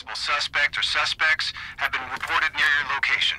possible suspect or suspects have been reported near your location.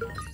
you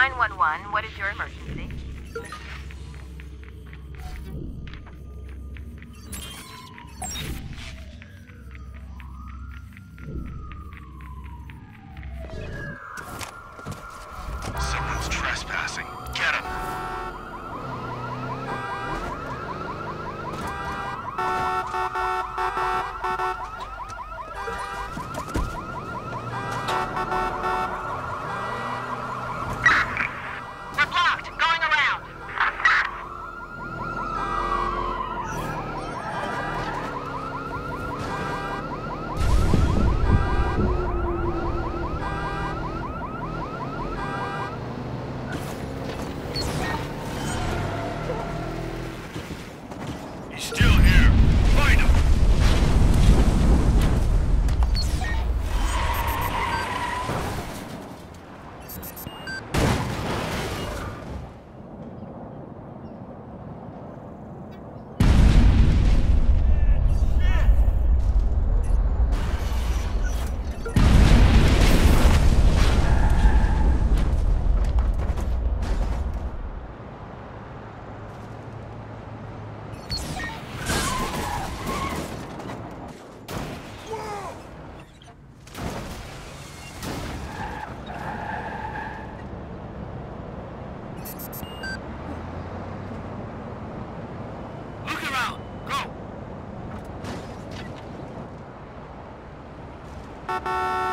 911. Do